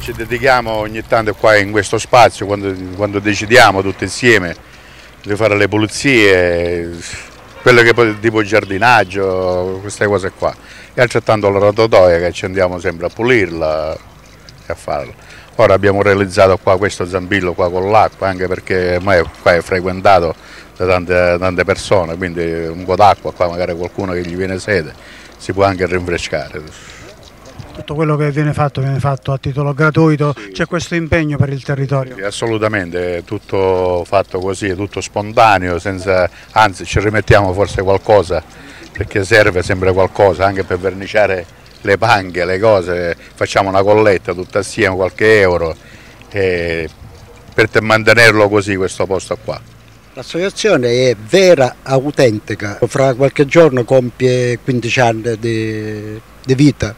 Ci dedichiamo ogni tanto qua in questo spazio, quando, quando decidiamo tutti insieme di fare le pulizie, quello che poi tipo giardinaggio, queste cose qua. E altrettanto la rototoia che ci andiamo sempre a pulirla e a farla. Ora abbiamo realizzato qua questo zambillo qua con l'acqua, anche perché ormai qua è frequentato da tante, tante persone, quindi un po' d'acqua qua, magari qualcuno che gli viene sede, si può anche rinfrescare. Tutto quello che viene fatto viene fatto a titolo gratuito, Sì. c'è questo impegno per il territorio. Sì, assolutamente, è tutto fatto così, è tutto spontaneo, senza, anzi ci rimettiamo forse qualcosa perché serve sempre qualcosa anche per verniciare le panche, le cose, facciamo una colletta tutta assieme, qualche euro e per te- mantenerlo così questo posto qua. L'associazione è vera, autentica, fra qualche giorno compie 15 anni di, di vita.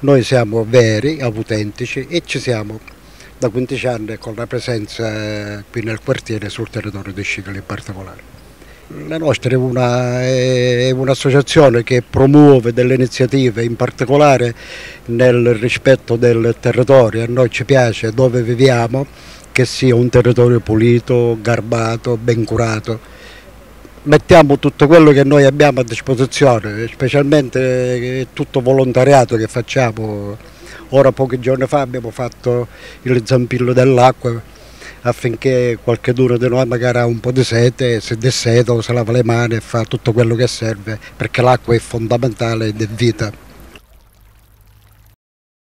Noi siamo veri, autentici e ci siamo da 15 anni con la presenza qui nel quartiere sul territorio di Scicli in particolare. La nostra è una- è un'associazione che promuove delle iniziative, in particolare nel rispetto del territorio. A noi ci piace dove viviamo che sia un territorio pulito, garbato, ben curato. Mettiamo tutto quello che noi abbiamo a disposizione, specialmente eh, tutto volontariato che facciamo. Ora pochi giorni fa abbiamo fatto il zampillo dell'acqua affinché qualcuno di noi magari ha un po' di sete, se desseta o se lava le mani e fa tutto quello che serve, perché l'acqua è fondamentale ed è vita.